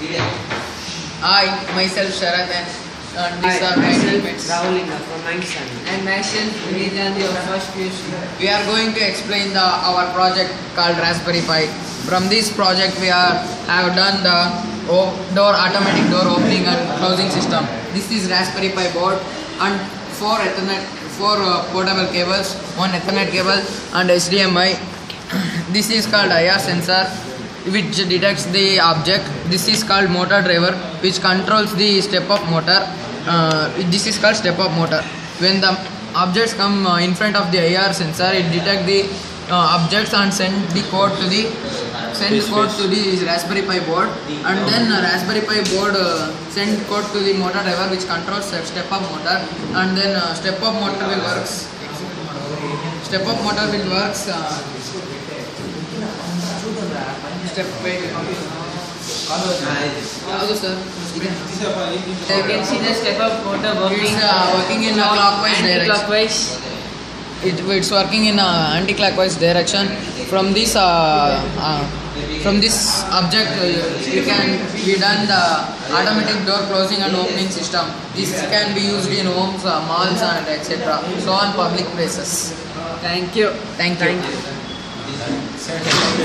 I myself Sharath and, and these are my teammates. Rahulinga from 9th standard. And myself, first PUC. We are going to explain the our project called Raspberry Pi. From this project, we are have done the door automatic door opening and closing system. This is Raspberry Pi board and four Ethernet, four uh, portable cables, one Ethernet cable and HDMI. this is called IR sensor, which detects the object. This is called motor driver, which controls the step-up motor. Uh, this is called step-up motor. When the objects come uh, in front of the IR sensor, it detects the uh, objects and send the code to the send code to the Raspberry Pi board, and then uh, Raspberry Pi board uh, send code to the motor driver, which controls step- step-up motor, and then uh, step-up motor will works. Step-up motor will works. So you can see the step up motor working. It's uh, working in a clockwise direction. It, it's working in a anti-clockwise direction. From this uh, uh, from this object, uh, it can be done the automatic door closing and opening system. This can be used in homes, uh, malls, and etc. So on public places. Thank you. Thank you. Thank you.